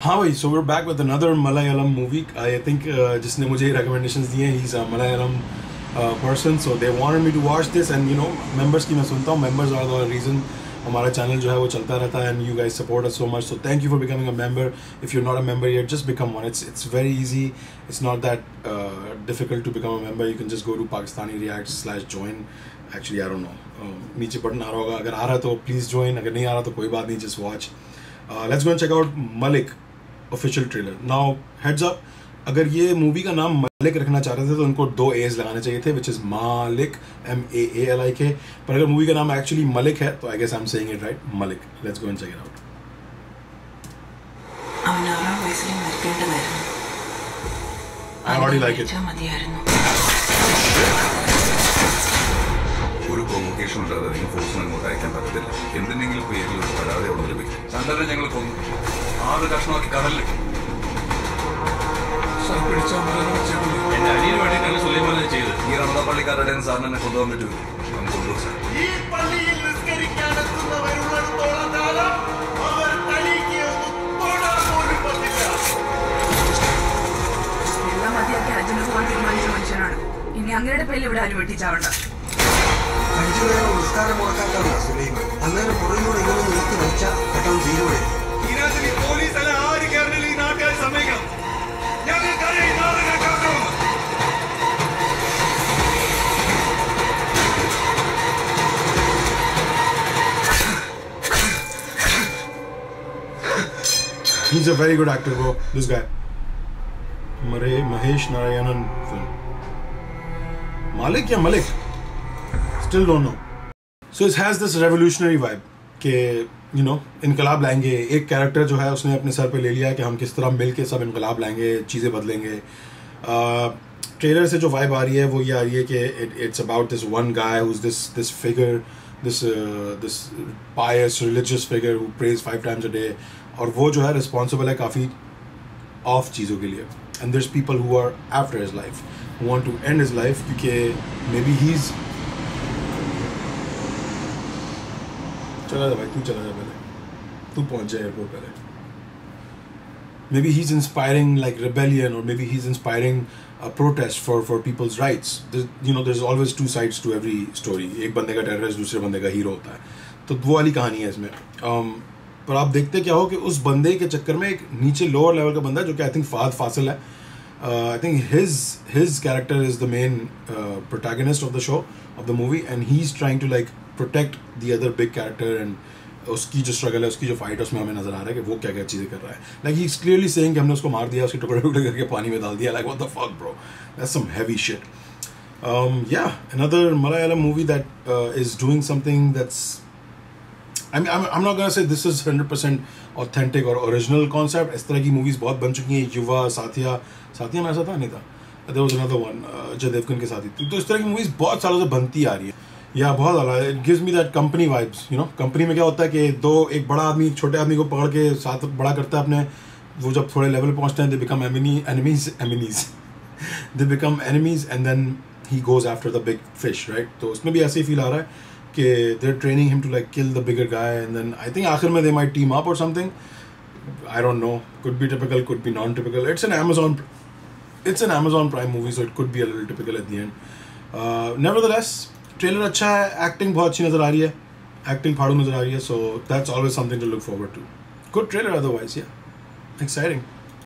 हाँ भाई so we're back with another Malayalam movie I think जिसने मुझे रिकमेंडेशन दिए हैं Malayalam person so they wanted me to watch this and you know members की मैं सुनता हूँ मेंबर्स आर द रीजन हमारा चैनल जो है वो चलता रहता है and you guys support us so much so thank you for becoming a member if you not a member you just become one it's it's very easy it's not that difficult to become a member you can just go to Pakistani react slash join actually or no नीचे button आ रहा होगा. अगर आ रहा है तो please join अगर नहीं आ रहा तो कोई बात नहीं just watch let's go check Malik official trailer now heads up अगर ये मूवी का नाम मालिक रखना चाह रहे थे तो उनको दो एज लगाने चाहिए थे which is Malik M A A L I K पर अगर मूवी का नाम एक्चुअली मलिक है तो I guess I am saying it right Malik let's go and check it out I already like it. ഒരു പ്രൊമോക്കേഷൻ ഇല്ലാതെ നിങ്ങൾ ഫോഴ്സിന് അങ്ങോട്ട് അയക്കാൻ പറ്റത്തില്ല. എന്തിനെങ്കിലും പേരിൽ ഒരു പരാതി അവിടെ ലഭിക്കും. ചന്ദ്രനെ ഞങ്ങൾ കൊന്നു. ആറ് കഷ്ണമാക്കി പിടിച്ചാൽ എന്റെ അനിയന് വേണ്ടിയിട്ടാണ് സുലൈമാൻ ചെയ്തത്. ഈ റമദാ പള്ളിക്കാരുടെ സാറിന് എന്നെ കൊണ്ടുപോകാൻ പറ്റുമോ? നമുക്ക് കൊണ്ടുപോകും സാർ. ഈ പള്ളിയിൽ നിസ്കരിക്കാനെത്തുന്നവരുള്ളിടത്തോളം കാലം അവർ തനിക്ക് ഒന്ന് തൊടാൻ പോലും പറ്റില്ല. എല്ലാം മതിയാക്കി അച്ഛനെ പോകാൻ തീരുമാനിച്ച മനുഷ്യനാണ്. ഇനി അങ്ങയുടെ പേരിൽ ഇവിടെ ആരും വെട്ടിച്ചാവണ്ട. നേരം നിസ്കാരം മുടക്കാത്തവനാ സുലൈമാൻ അന്നേരം പുറകിലൂടെ ഇങ്ങനെ നിർത്തി വെച്ചാൽ പെട്ടെന്ന് തീരുവേ ഇതിനകത്ത് ഈ പോലീസ് അല്ല ആര് കയറിയാലും ഈ നാട്ടുകാർ സമ്മതിക്കണം ഞങ്ങൾക്കറിയാം ഈ നാട് കേൾക്കാമെന്ന് He's a very good actor, bro. This guy. Mare Mahesh Narayanan film. Malik या Malik? Still don't know. So it has this revolutionary vibe कि यू नो इनकलाब लाएँगे। एक कैरेक्टर जो है, उसने अपने सर पे ले लिया कि हम किस तरह मिल के सब इनकलाब लाएँगे, चीज़ें बदलेंगे। ट्रेलर से जो वाइब आ रही है, वो ये आ रही है कि it's about this one guy who's this this figure this this pious religious figure who prays five times a day और वो जो है रिस्पॉन्सिबल है काफ़ी ऑफ़ चीज़ों के लिए। And this people who are after after life life, who want to end his life, क्योंकि maybe he's चला जा भाई तू चला जा पहले। तू पहुँच जा एयरपोर्ट पहले। Maybe he's inspiring like rebellion or maybe he's inspiring a protest for for people's rights. There's, you know there's always two sides to every story. एक बंदे का टेररिस्ट दूसरे बंदे का हीरो होता है। तो वो वाली कहानी है इसमें। Um, पर आप देखते क्या हो कि उस बंदे के चक्कर में एक नीचे लोअर लेवल का बंदा है जो कि आई थिंक फाद फासिल है I think his his character is the main protagonist of the show of the movie and he is trying to like protect the other big character and उसकी जो struggle है उसकी जो फाइट है उसमें हमें नज़र आ रहा है कि वो क्या क्या चीज़ें कर रहा है। लाइक ही क्लियरली सेइंग कि हमने उसको मार दिया उसके टुकड़े टुकड़े करके पानी में डाल दिया। Like what the fuck bro that's some heavy shit Malayalam movie that uh, is doing something that's. I mean, I'm, I'm not gonna say this is 100% authentic or original concept. इस तरह की movies बहुत बन चुकी हैं। युवा साथिया साथिया में ऐसा था? नहीं था। Was another one uh, Ajay Devgan के साथ ही। तो इस तरह की movies बहुत सालों से बनती आ रही है। या बहुत ज़्यादा it gives me that company vibes you know company में क्या होता है कि दो एक बड़ा आदमी छोटे आदमी को पकड़ के साथ बड़ा करता है अपने वो जब थोड़े लेवल पहुँचते हैं they become enemies enemies they become enemies and then he goes after the big fish right तो उसमें भी ऐसे ही फील आ रहा है कि they're training him to like kill the bigger guy and then I think आखिर में दे माई टीम अप और something I don't know. Could be typical, could be non-typical. It's an Amazon, it's an Amazon Prime movie, so it could be a little typical at the end. Uh, nevertheless, trailer अच्छा है acting बहुत अच्छी नज़र आ रही है acting फाड़ू नज़र आ रही है so that's always something to look forward to good trailer otherwise या एक्साइटिंग